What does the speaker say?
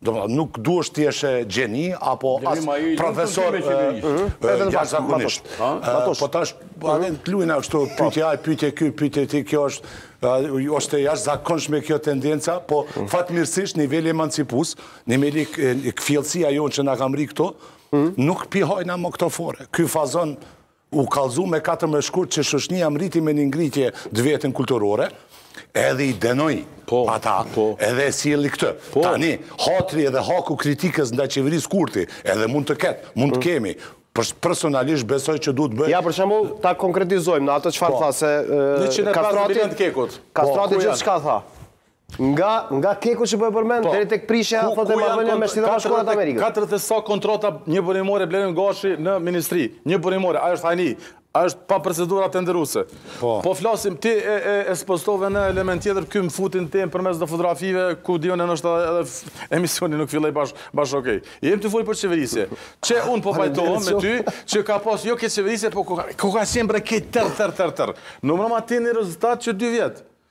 Domethënë nuk duhesh të jesh gjeni apo as profesor. Edhe zakonisht. Po tash po don të lujnë ashtu po. pyetje ai pyete ky pyete ti kjo është është e jashtëzakonshme kjo tendenca, po mm. fatmirësisht niveli emancipues, niveli kfjellësia jonë që na ka mri këtu, mm. nuk po i hajna më këto fore. Ky fazon U kallëzu me katërmbëdhjetë shkurt që shoqnia mbriti me një ngritje të vetën kulturore, edhe i denoi po, ata, po. edhe e solli këtë. Po. Tani, hatri edhe haku kritikës ndaj qeverisë Kurti, edhe mund të ketë, mund të mm. kemi, personalisht besoj që duhet bërë... Ja, për shembull, ta konkretizojmë në atë çfarë po. tha, se... milionë të KEK-ut. Kastrati po, gjithçka tha. Nga, nga KEK-u që po e përmend, po, deri tek prishja, ku, thotë marrëdhënieve me Shtetet e Bashkuara të Amerikës. Katërqind e sa kontrata njëburimore Blerim Gashi në ministri, njëburimore, ajo është hajni, ajo është pa procedura tenderuese. Po. po flasim ti e e e spostove në element tjetër ky më futi ti përmes do fotografive ku diun edhe është edhe emisioni nuk filloi bash, bash okay. Jem tu fol për qeverisje. Qe unë po pajtohem me ty që ka pas jo keqqeverisje po ku ka qenë bre këtë tër tër tër tër. Numëroma ti një rezultat që dy vjet.